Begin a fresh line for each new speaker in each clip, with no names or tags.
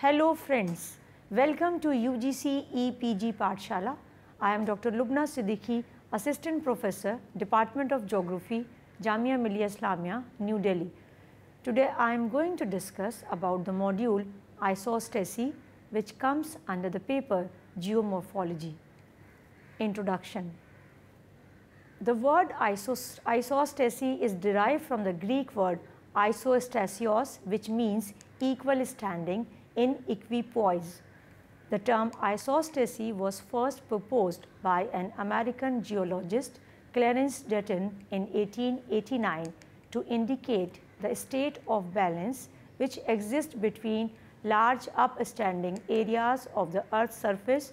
Hello friends, welcome to UGC EPG Pathshala. I am Dr. Lubna Siddiqui, Assistant Professor, Department of Geography, Jamia Millia Islamia, New Delhi. Today I am going to discuss about the module isostasy which comes under the paper Geomorphology. Introduction The word isos isostasy is derived from the Greek word isostasios which means equal standing in equipoise. The term isostasy was first proposed by an American geologist Clarence Dutton in 1889 to indicate the state of balance which exists between large upstanding areas of the earth's surface,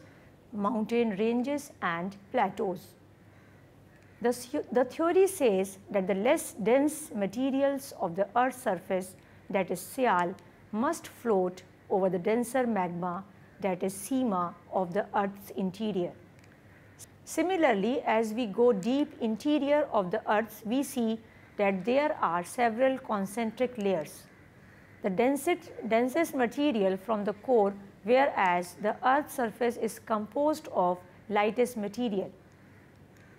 mountain ranges and plateaus. The, the theory says that the less dense materials of the earth's surface that is Sial must float over the denser magma that is Sima of the earth's interior. Similarly, as we go deep interior of the earth, we see that there are several concentric layers. The densest, densest material from the core whereas the earth's surface is composed of lightest material.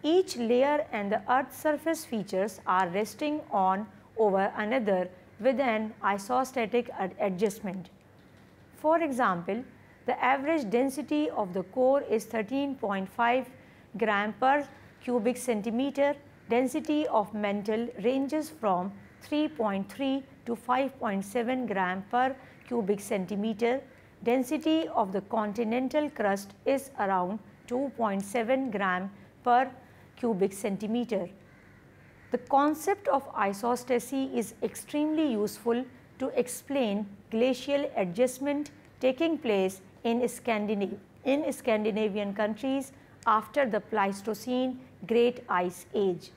Each layer and the earth's surface features are resting on over another with an isostatic adjustment. For example, the average density of the core is 13.5 gram per cubic centimeter. Density of mantle ranges from 3.3 to 5.7 gram per cubic centimeter. Density of the continental crust is around 2.7 gram per cubic centimeter. The concept of isostasy is extremely useful to explain glacial adjustment taking place in, Scandinav in Scandinavian countries after the Pleistocene Great Ice Age.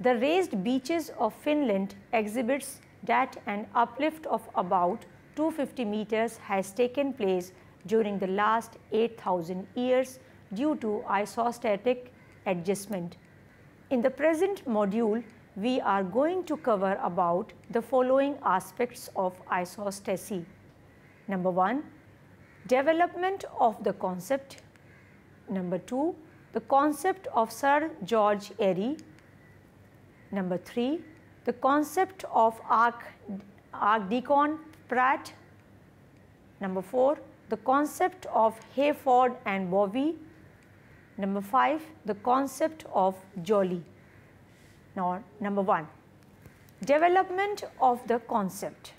The raised beaches of Finland exhibits that an uplift of about 250 meters has taken place during the last 8000 years due to isostatic adjustment. In the present module, we are going to cover about the following aspects of isostasy. Number 1, development of the concept. Number 2, the concept of Sir George Airy. Number 3, the concept of Arch, Archdeacon Pratt. Number 4, the concept of Hayford and Bowie. Number 5, the concept of Joly. Now, number 1, development of the concept.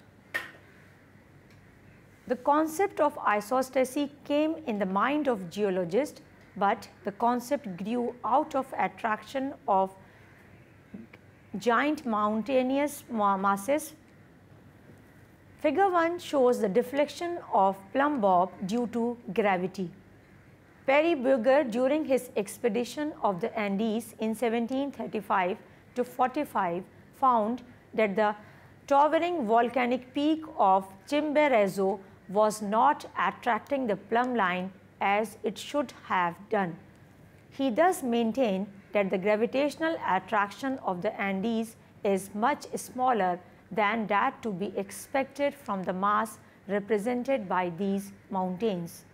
The concept of isostasy came in the mind of geologists, but the concept grew out of attraction of giant mountainous masses. Figure 1 shows the deflection of plumb bob due to gravity. Pierre Bouguer during his expedition of the Andes in 1735 to 45 found that the towering volcanic peak of Chimborazo was not attracting the plumb line as it should have done. He thus maintained that the gravitational attraction of the Andes is much smaller than that to be expected from the mass represented by these mountains.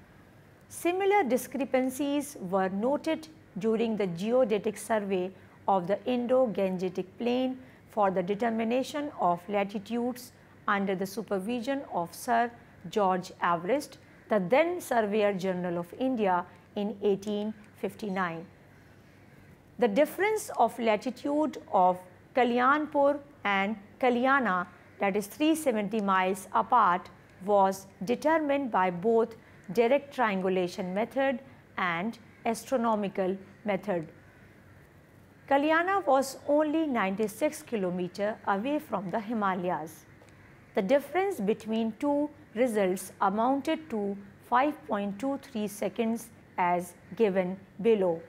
Similar discrepancies were noted during the geodetic survey of the Indo-Gangetic plain for the determination of latitudes under the supervision of Sir George Everest, the then Surveyor General of India in 1859. The difference of latitude of Kalyanpur and Kalyana that is 370 miles apart was determined by both direct triangulation method and astronomical method. Kalyana was only 96 km away from the Himalayas. The difference between two results amounted to 5.23 seconds as given below.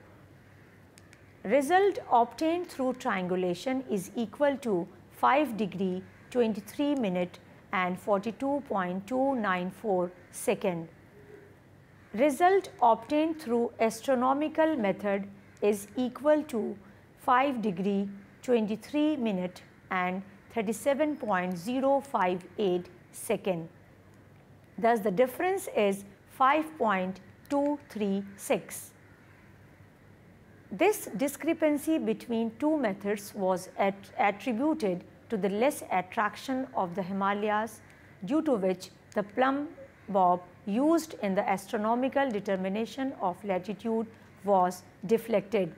Result obtained through triangulation is equal to 5 degree 23 minute and 42.294 second. Result obtained through astronomical method is equal to 5 degree 23 minute and 37.058 second. Thus, the difference is 5.236. This discrepancy between two methods was at attributed to the less attraction of the Himalayas due to which the plumb bob used in the astronomical determination of latitude was deflected.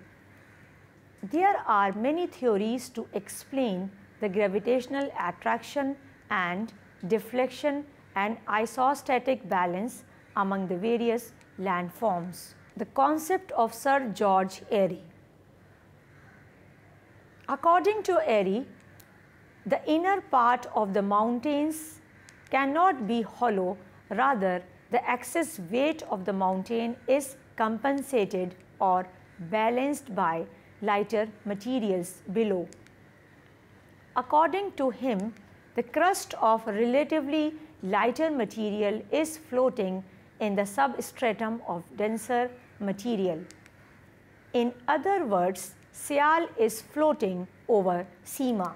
There are many theories to explain the gravitational attraction and deflection and isostatic balance among the various landforms. The concept of Sir George Airy. According to Airy, the inner part of the mountains cannot be hollow, rather the excess weight of the mountain is compensated or balanced by lighter materials below. According to him, the crust of relatively lighter material is floating in the substratum of denser material. In other words, Sial is floating over Sima.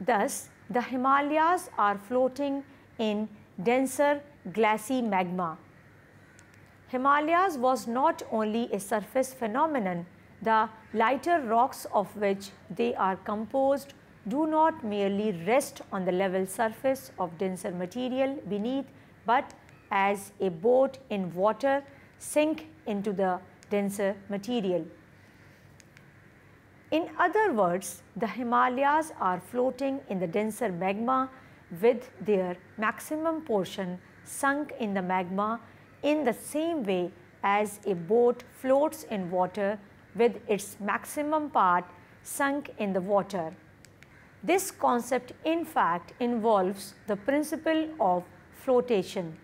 Thus, the Himalayas are floating in denser glassy magma. Himalayas was not only a surface phenomenon, the lighter rocks of which they are composed do not merely rest on the level surface of denser material beneath, but as a boat in water sink into the denser material. In other words, the Himalayas are floating in the denser magma with their maximum portion sunk in the magma in the same way as a boat floats in water with its maximum part sunk in the water. This concept in fact involves the principle of flotation.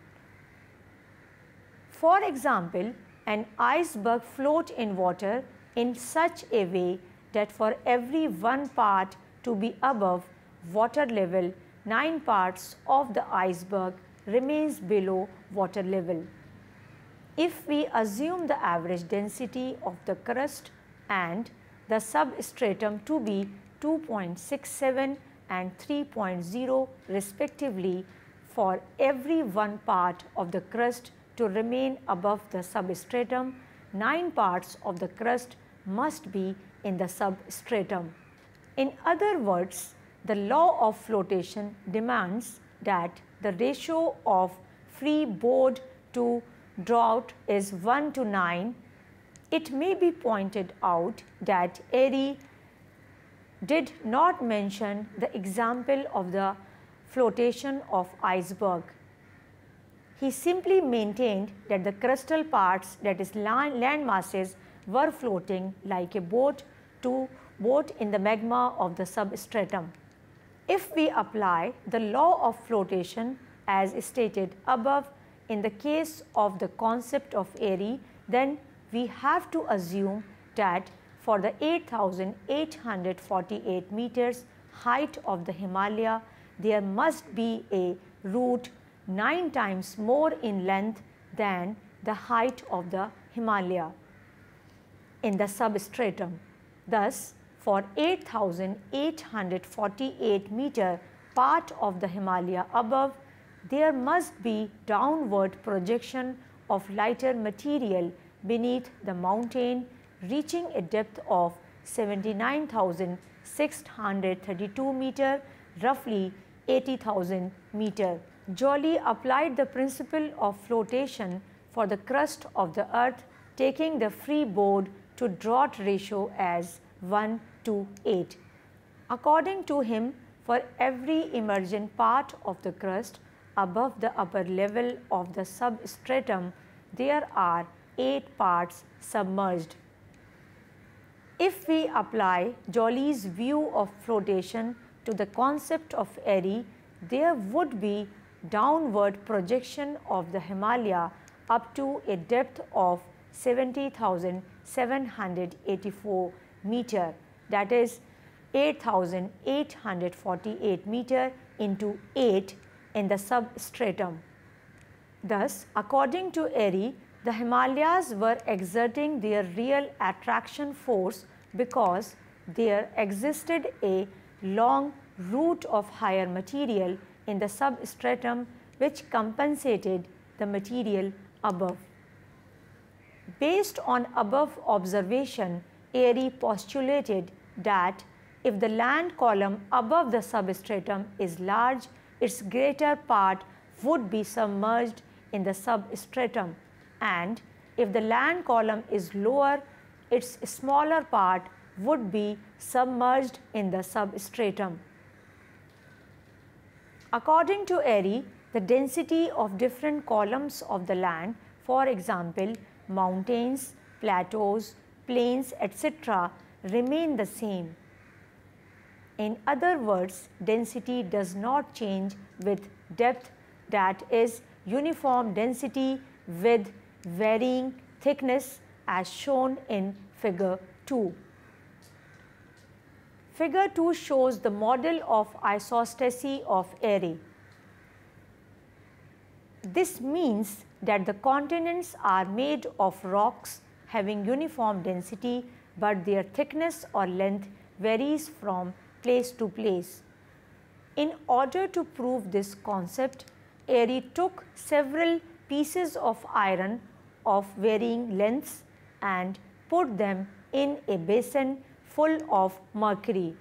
For example, an iceberg float in water in such a way that for every one part to be above water level, 9 parts of the iceberg remains below water level. If we assume the average density of the crust and the substratum to be 2.67 and 3.0 respectively for every one part of the crust to remain above the substratum, 9 parts of the crust must be in the substratum. In other words, the law of flotation demands that the ratio of free board to draught is 1 to 9. It may be pointed out that Airy did not mention the example of the flotation of iceberg. He simply maintained that the crustal parts that is land, land masses were floating like a boat to boat in the magma of the substratum. If we apply the law of flotation as stated above in the case of the concept of Airy, then we have to assume that for the 8848 meters height of the Himalaya, there must be a root 9 times more in length than the height of the Himalaya in the substratum. Thus, for 8848 meter part of the Himalaya above, there must be downward projection of lighter material beneath the mountain reaching a depth of 79,632 meter, roughly 80,000 meter. Joly applied the principle of flotation for the crust of the earth, taking the free board to draught ratio as 1 to 8. According to him, for every emergent part of the crust above the upper level of the substratum, there are 8 parts submerged. If we apply Joly's view of flotation to the concept of Airy, there would be downward projection of the Himalaya up to a depth of 70,784 meter that is 8,848 meter into 8 in the substratum. Thus, according to Airy, the Himalayas were exerting their real attraction force because there existed a long root of higher material in the substratum which compensated the material above. Based on above observation, Airy postulated that if the land column above the substratum is large, its greater part would be submerged in the substratum and if the land column is lower, its smaller part would be submerged in the substratum. According to Airy, the density of different columns of the land, for example, mountains, plateaus, plains, etc., remain the same. In other words, density does not change with depth that is uniform density with varying thickness as shown in figure 2. Figure 2 shows the model of isostasy of Airy. This means that the continents are made of rocks having uniform density but their thickness or length varies from place to place. In order to prove this concept, Airy took several pieces of iron of varying lengths and put them in a basin full of mercury.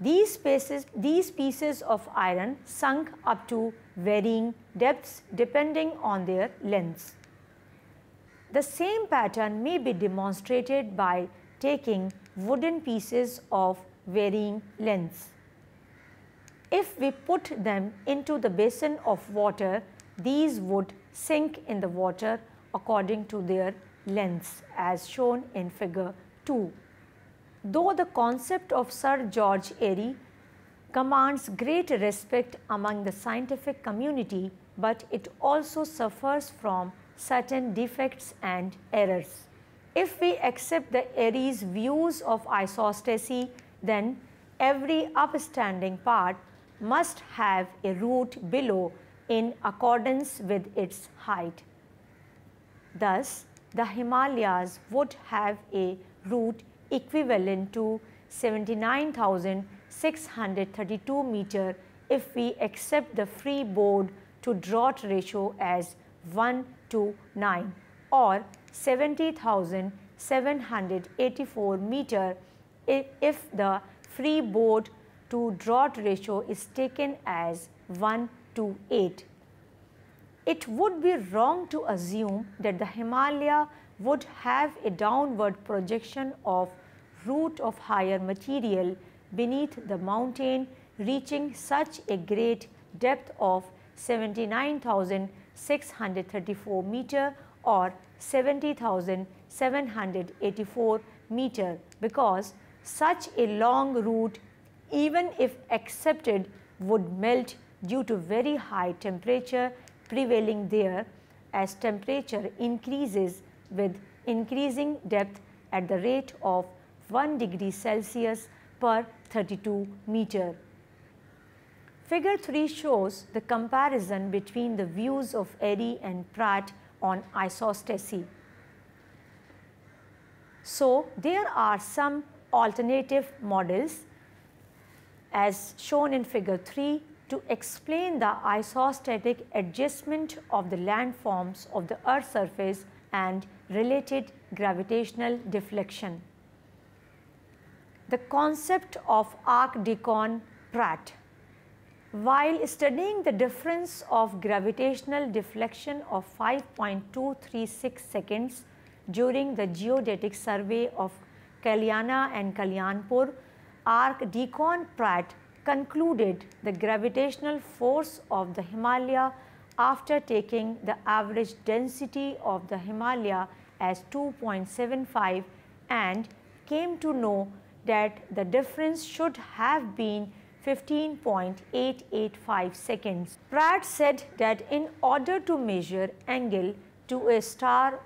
These, pieces, these pieces of iron sunk up to varying depths depending on their lengths. The same pattern may be demonstrated by taking wooden pieces of varying lengths. If we put them into the basin of water, these would sink in the water according to their lengths as shown in figure 2. Though the concept of Sir George Airy commands great respect among the scientific community, but it also suffers from certain defects and errors. If we accept the Airy's views of isostasy, then every upstanding part must have a root below in accordance with its height. Thus, the Himalayas would have a root equivalent to 79,632 meter if we accept the freeboard to draught ratio as 1 to 9 or 70,784 meter if, the freeboard to draught ratio is taken as 1 to 8. It would be wrong to assume that the Himalaya would have a downward projection of root of higher material beneath the mountain reaching such a great depth of 79,634 meter or 70,784 meter because such a long root even if accepted would melt due to very high temperature prevailing there as temperature increases with increasing depth at the rate of 1 degree Celsius per 32 meter. Figure 3 shows the comparison between the views of Airy and Pratt on isostasy. So, there are some alternative models as shown in figure 3 to explain the isostatic adjustment of the landforms of the earth surface and related gravitational deflection. The concept of Arch-Deacon Pratt while studying the difference of gravitational deflection of 5.236 seconds during the geodetic survey of Kalyana and Kalyanpur, Arch-Deacon Pratt concluded the gravitational force of the Himalaya after taking the average density of the Himalaya as 2.75 and came to know that the difference should have been 15.885 seconds. Pratt said that in order to measure angle to a star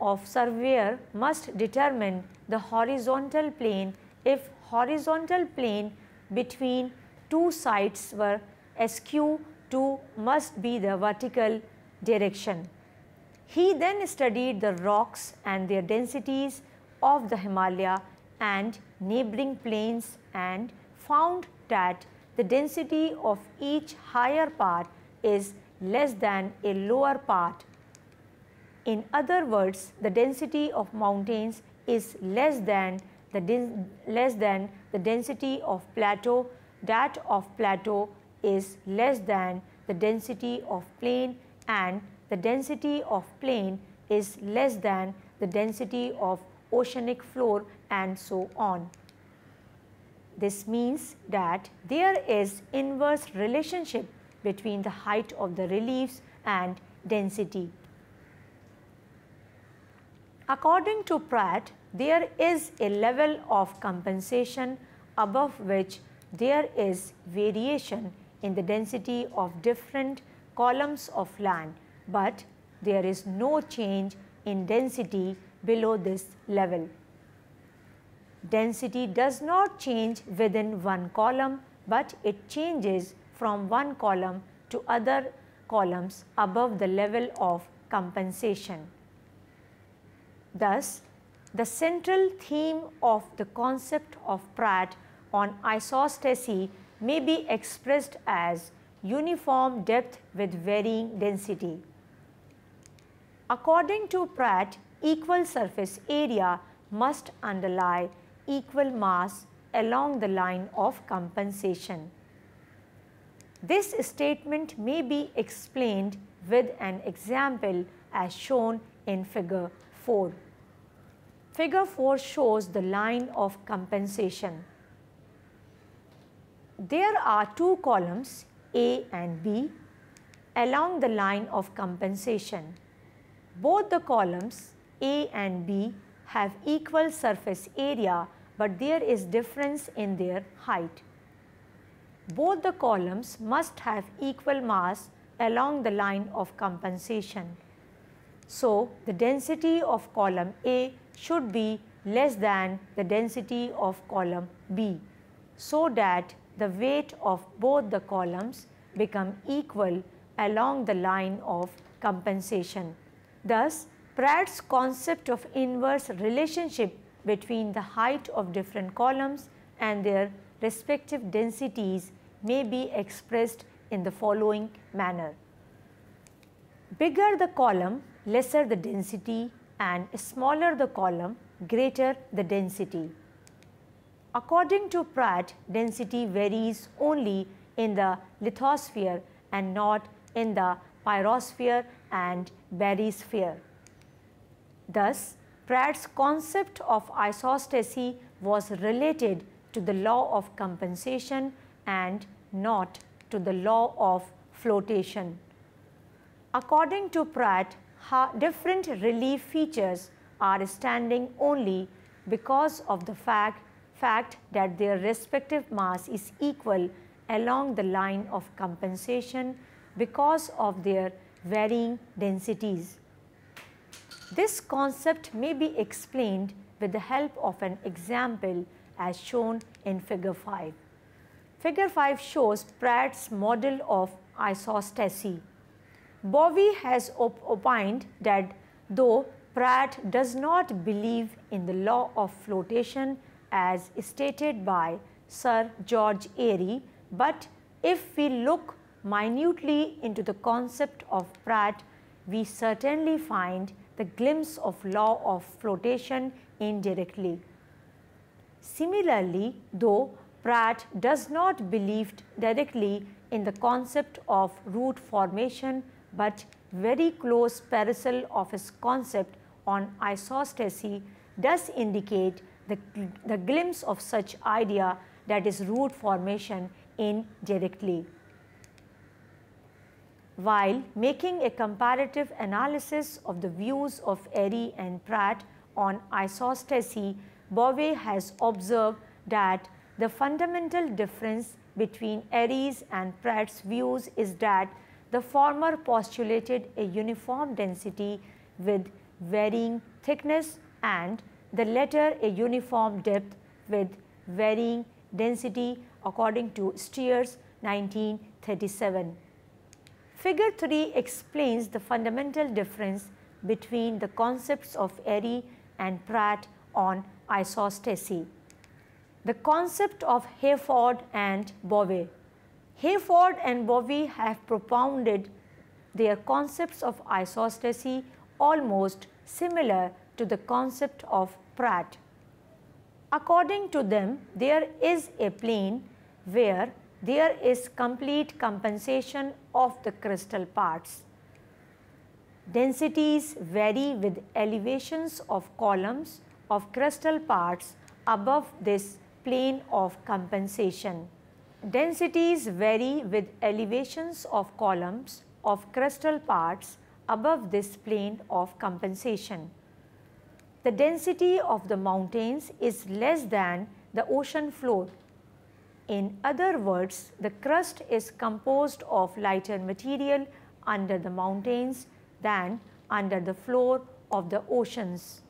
of surveyor must determine the horizontal plane if horizontal plane between two sides were askew to must be the vertical direction. He then studied the rocks and their densities of the Himalaya and neighboring plains and found that the density of each higher part is less than a lower part. In other words, the density of mountains is less than the less than the density of plateau, that of plateau is less than the density of plain and the density of plain is less than the density of oceanic floor and so on. This means that there is inverse relationship between the height of the reliefs and density. According to Pratt, there is a level of compensation above which there is variation in the density of different columns of land, but there is no change in density below this level. Density does not change within one column, but it changes from one column to other columns above the level of compensation. Thus, the central theme of the concept of Pratt on isostasy may be expressed as uniform depth with varying density. According to Pratt, equal surface area must underlie equal mass along the line of compensation. This statement may be explained with an example as shown in figure 4. Figure 4 shows the line of compensation. There are two columns A and B along the line of compensation. Both the columns A and B have equal surface area but there is difference in their height. Both the columns must have equal mass along the line of compensation. So, the density of column A should be less than the density of column B so that the weight of both the columns become equal along the line of compensation. Thus, Pratt's concept of inverse relationship between the height of different columns and their respective densities may be expressed in the following manner. Bigger the column, lesser the density and smaller the column, greater the density. According to Pratt, density varies only in the lithosphere and not in the pyrosphere and barysphere. Thus, Pratt's concept of isostasy was related to the law of compensation and not to the law of flotation. According to Pratt, different relief features are standing only because of the fact, fact that their respective mass is equal along the line of compensation because of their varying densities. This concept may be explained with the help of an example as shown in figure 5. Figure 5 shows Pratt's model of isostasy. Bowie has op opined that though Pratt does not believe in the law of flotation as stated by Sir George Airy, but if we look minutely into the concept of Pratt, we certainly find the glimpse of law of flotation indirectly. Similarly, though Pratt does not believe directly in the concept of root formation, but very close parallel of his concept on isostasy does indicate the, the glimpse of such idea that is root formation indirectly. While making a comparative analysis of the views of Airy and Pratt on isostasy, Bowie has observed that the fundamental difference between Airy's and Pratt's views is that the former postulated a uniform density with varying thickness and the latter a uniform depth with varying density according to Steers 1937. Figure 3 explains the fundamental difference between the concepts of Airy and Pratt on isostasy. The concept of Hayford and Bowie. Hayford and Bowie have propounded their concepts of isostasy almost similar to the concept of Pratt. According to them, there is a plane where there is complete compensation of the crustal parts. Densities vary with elevations of columns of crustal parts above this plane of compensation. Densities vary with elevations of columns of crustal parts above this plane of compensation. The density of the mountains is less than the ocean floor. In other words, the crust is composed of lighter material under the mountains than under the floor of the oceans.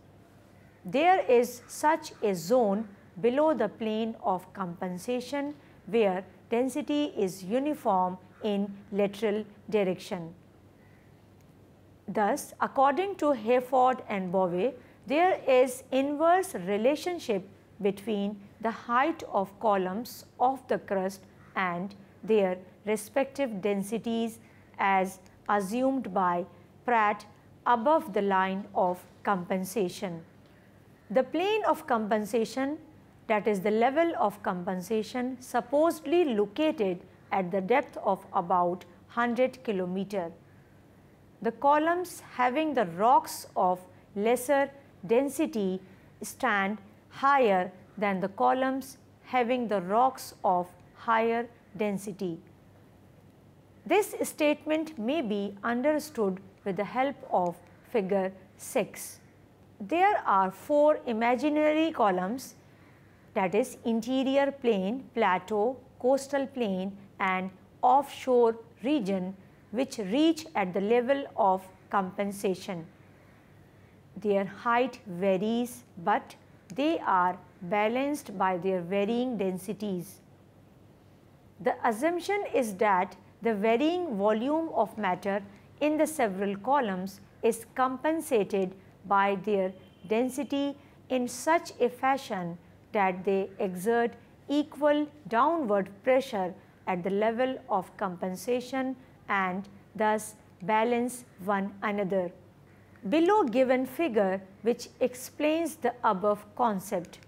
There is such a zone below the plane of compensation where density is uniform in lateral direction. Thus, according to Hayford and Bowie, there is inverse relationship between the height of columns of the crust and their respective densities as assumed by Pratt above the line of compensation. The plane of compensation that is the level of compensation supposedly located at the depth of about 100 kilometer. The columns having the rocks of lesser density stand higher than the columns having the rocks of higher density. This statement may be understood with the help of figure 6. There are four imaginary columns that is interior plain, plateau, coastal plain and offshore region which reach at the level of compensation. Their height varies but they are balanced by their varying densities. The assumption is that the varying volume of matter in the several columns is compensated by their density in such a fashion that they exert equal downward pressure at the level of compensation and thus balance one another. Below given figure which explains the above concept.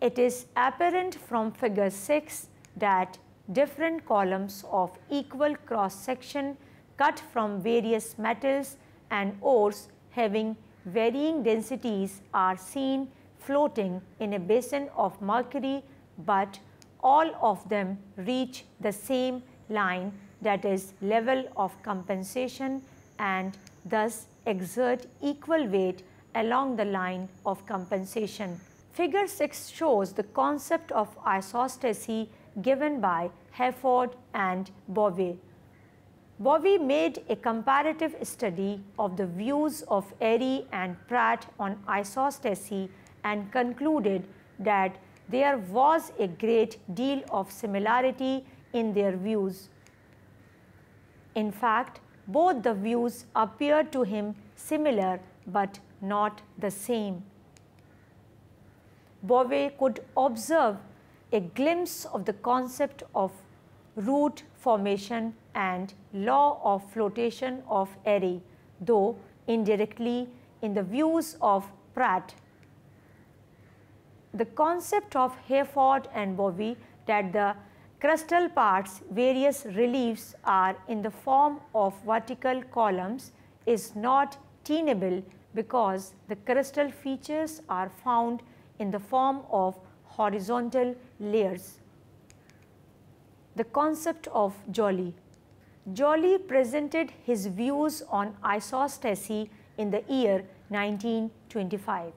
It is apparent from figure 6 that different columns of equal cross section cut from various metals and ores having varying densities are seen floating in a basin of mercury, but all of them reach the same line that is level of compensation and thus exert equal weight along the line of compensation. Figure 6 shows the concept of isostasy given by Hayford and Bowie. Bowie made a comparative study of the views of Airy and Pratt on isostasy and concluded that there was a great deal of similarity in their views. In fact, both the views appeared to him similar but not the same. Bowie could observe a glimpse of the concept of root formation and law of flotation of Airy, though indirectly in the views of Pratt the concept of Hayford and Bowie that the crustal parts various reliefs are in the form of vertical columns is not tenable because the crustal features are found in the form of horizontal layers. The concept of Joly Joly presented his views on isostasy in the year 1925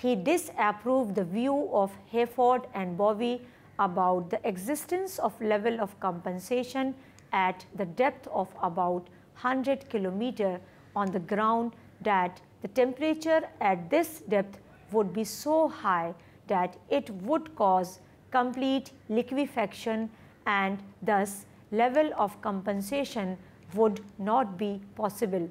he disapproved the view of Hayford and Bowie about the existence of level of compensation at the depth of about 100 kilometer on the ground that the temperature at this depth would be so high that it would cause complete liquefaction and thus level of compensation would not be possible.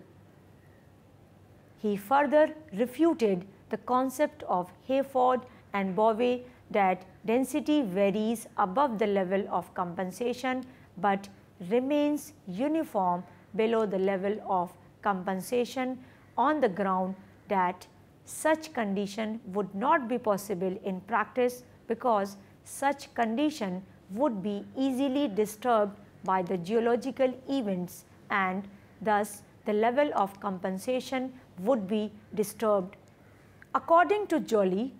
He further refuted the concept of Hayford and Bowie that density varies above the level of compensation but remains uniform below the level of compensation on the ground that such condition would not be possible in practice because such condition would be easily disturbed by the geological events and thus the level of compensation would be disturbed. According to Joly,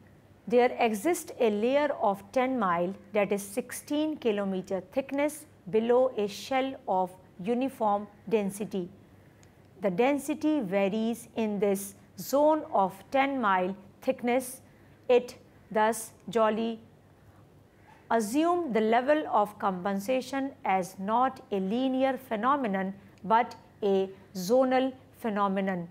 there exists a layer of 10 mile that is 16 kilometer thickness below a shell of uniform density. The density varies in this zone of 10 mile thickness. It thus Joly assume the level of compensation as not a linear phenomenon but a zonal phenomenon.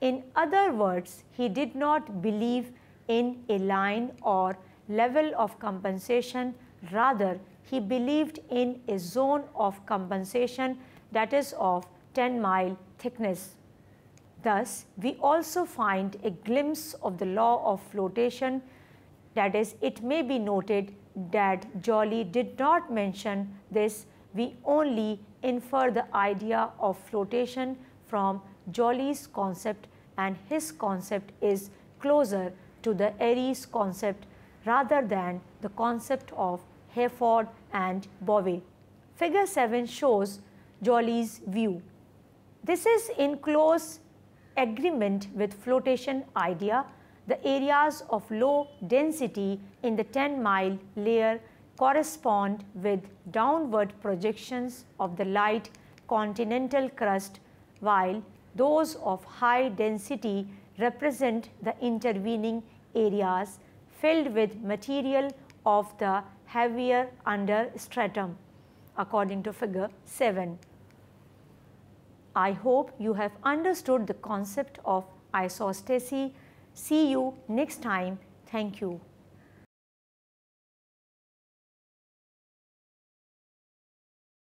In other words, he did not believe in a line or level of compensation, rather he believed in a zone of compensation that is of 10 mile thickness. Thus, we also find a glimpse of the law of flotation. That is it may be noted that Joly did not mention this, we only infer the idea of flotation from Joly's concept and his concept is closer to the Airy's concept rather than the concept of Hayford and Bowie. Figure 7 shows Joly's view. This is in close agreement with flotation idea the areas of low density in the 10 mile layer correspond with downward projections of the light continental crust while those of high density represent the intervening areas filled with material of the heavier under stratum according to figure 7. I hope you have understood the concept of isostasy See you next time. Thank you.